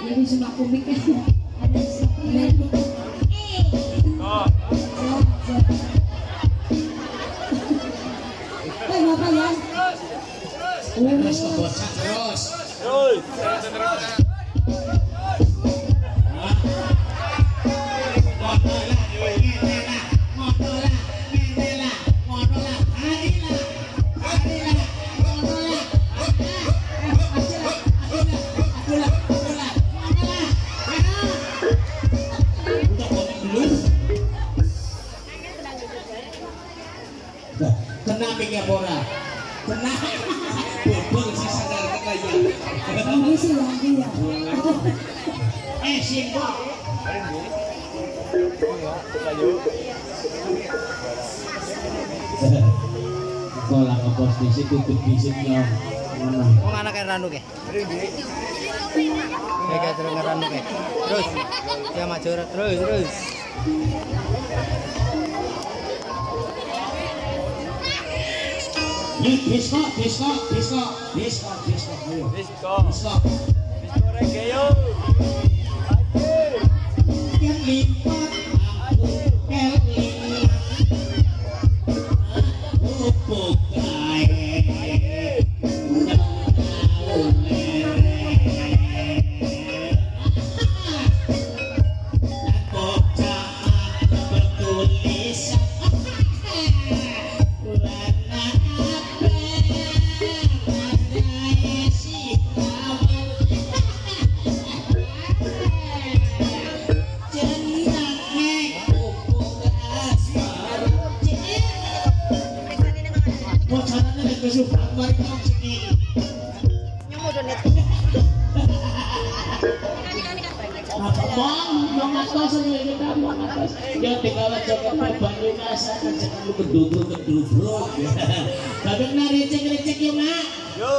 Jadi cuma kumik Eh, apa ya? Terus, terus. Terus, terus. Terus, terus. Ini sih dia. Eh, siapa? Di situ tutup di sini. Mau anak air ranu ke? Mereka terus ngeranu ke? Terus, ya major terus terus. Disco, disco, disco, disco, disco, bisa, Disco. bisa, bisa, bisa, bisa, bisa, Ya tinggal Lunas akan jangan lu kedubur kedubur. Tapi nari cek cek ya mak. Yo.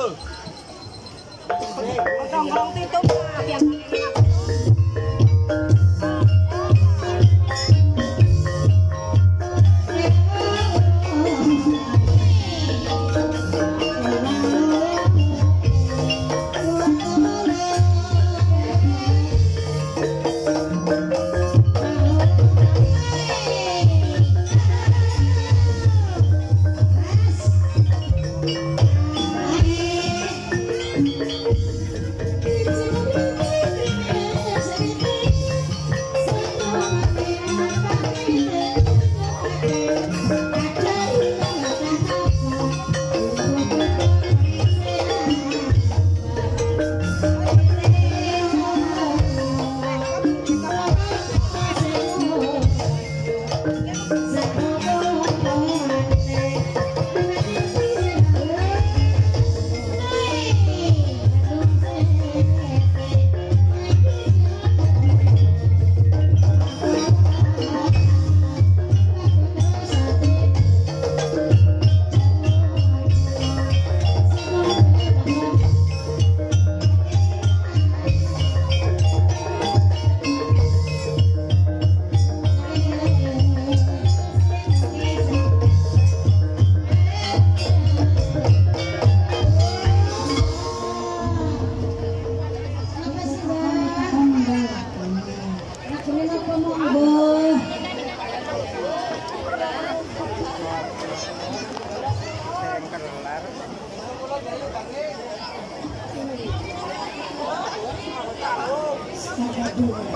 Hallelujah.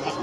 Keok,